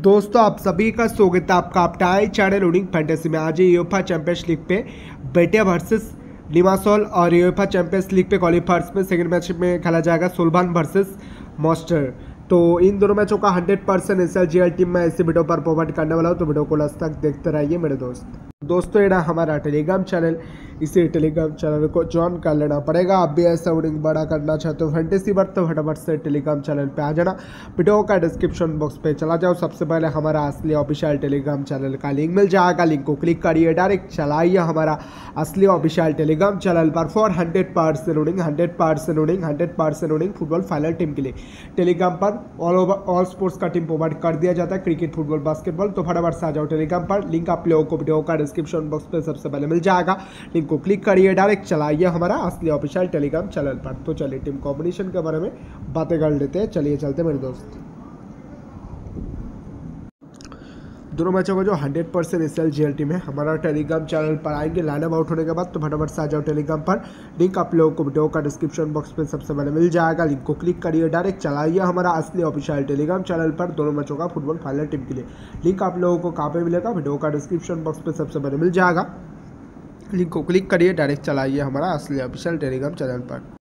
दोस्तों, आप सभी का स्वागत है आपका अपना चैनल उडिंग फैंटेसी में। आज यूफा चैंपियंस लीग पे बेटिया वर्सेस लिमासोल और यूफा चैंपियंस लीग पे क्वालिफायर्स में सेकंड मैच में खेला जाएगा सुल्भान वर्सेस मॉस्टर तो इन दोनों मैचों का 100 परसेंट एस टीम में ऐसे वीडियो पर प्रोवाइड करने वाला हूँ तो वीडियो को लास्ट तक देखते रहिए मेरे दोस्त। दोस्तों ये हमारा टेलीग्राम चैनल इसी टेलीग्राम चैनल को ज्वाइन कर लेना पड़ेगा। आप भी ऐसा उड़िंग बड़ा करना चाहते हो फैंटेसी वर्थ तो फटाफट से टेलीग्राम चैनल पे आ जाना। वीडियो का डिस्क्रिप्शन बॉक्स पे चला जाओ। सबसे पहले हमारा असली ऑफिशियल टेलीग्राम चैनल का लिंक मिल जाएगा। लिंक को क्लिक करिए डायरेक्ट चलाइए हमारा असली ऑफिशियल टेलीग्राम चैनल पर। फॉर हंड्रेड परसेंट उड़िंग हंड्रेड परसेंट उड़िंग हंड्रेड परसेंट उड़िंग फुटबॉल फाइनल टीम के लिए। टेलीग्राम पर ऑल ओवर ऑल स्पोर्ट्स का टीम प्रोवाइड कर दिया जाता है। क्रिकेट फुटबॉल बास्केटबॉल तो फटाफट से आ जाओ टेलीग्राम पर। लिंक आप लोगों को वीडियो का डिस्क्रिप्शन बॉक्स में सबसे पहले मिल जाएगा। लिंक को क्लिक करिए डायरेक्ट चलाइए हमारा असली ऑफिशियल टेलीग्राम चैनल पर। तो चलिए टीम कॉम्बिनेशन के बारे में बातें कर लेते हैं। चलिए, चलते मेरे दोस्त। दोनों मैचों का जो 100 परसेंट एस एल टीम है हमारा टेलीग्राम चैनल पर आएँगे। लाइन आउट होने के बाद तो फटाफट से आ जाओ टेलीग्राम पर। लिंक आप लोगों को वीडियो का डिस्क्रिप्शन बॉक्स में सबसे पहले मिल जाएगा। लिंक को क्लिक करिए, डायरेक्ट चलाइए हमारा असली ऑफिशियल टेलीग्राम चैनल पर दोनों मैचों का फुटबॉल फाइनल टीम के लिए। लिंक आप लोगों को कहाँ पर मिलेगा? वीडियो का डिस्क्रिप्शन बॉक्स में सबसे पहले मिल जाएगा। लिंक को क्लिक करिए, डायरेक्ट चलाइए हमारा असली ऑफिशियल टेलीग्राम चैनल पर।